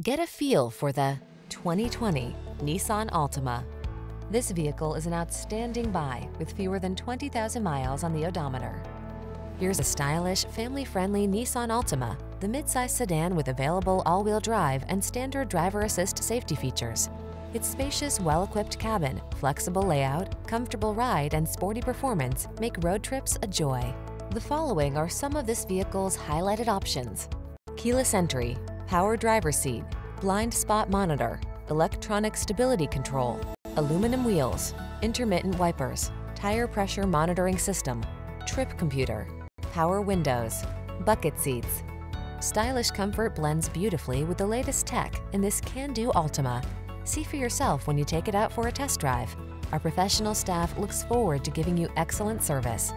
Get a feel for the 2020 Nissan Altima. This vehicle is an outstanding buy with fewer than 20,000 miles on the odometer. Here's a stylish, family-friendly Nissan Altima, the midsize sedan with available all-wheel drive and standard driver assist safety features. Its spacious, well-equipped cabin, flexible layout, comfortable ride, and sporty performance make road trips a joy. The following are some of this vehicle's highlighted options. Keyless entry, power driver seat, blind spot monitor, electronic stability control, aluminum wheels, intermittent wipers, tire pressure monitoring system, trip computer, power windows, bucket seats. Stylish comfort blends beautifully with the latest tech in this can-do Altima. See for yourself when you take it out for a test drive. Our professional staff looks forward to giving you excellent service.